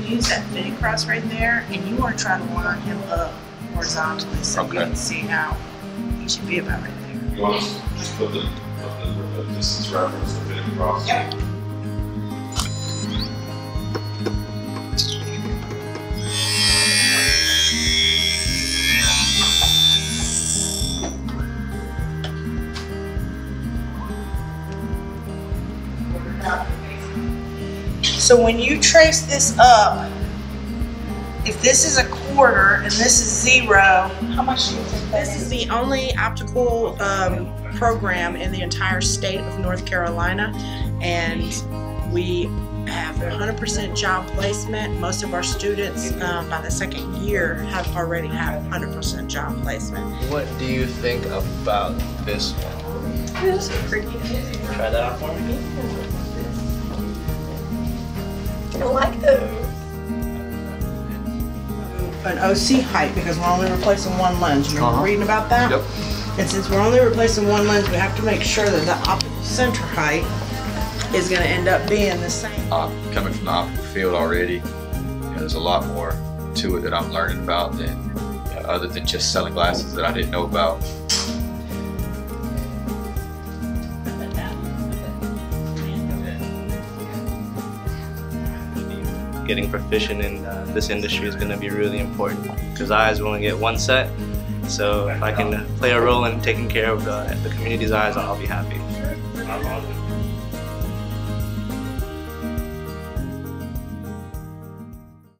use that fitting cross right there, and you want to try to line him up horizontally so you can see how he should be about right there. You want to just put the, put the, the distance reference, the fitting cross? Yep. So when you trace this up, if this is a quarter and this is zero, how much do you think that is? This is the only optical um, program in the entire state of North Carolina, and we have 100% job placement. Most of our students, um, by the second year, have already had 100% job placement. What do you think about this one? This is pretty. Try that out for me. An OC height because we're only replacing one lens. Remember Uh-huh. reading about that? Yep. And since we're only replacing one lens, we have to make sure that the optical center height is going to end up being the same. uh, coming from the optical field already, you know, there's a lot more to it that I'm learning about than you know, other than just selling glasses that I didn't know about. Getting proficient in uh, this industry is going to be really important because eyes only get one set. So if I can play a role in taking care of the community's eyes, I'll be happy.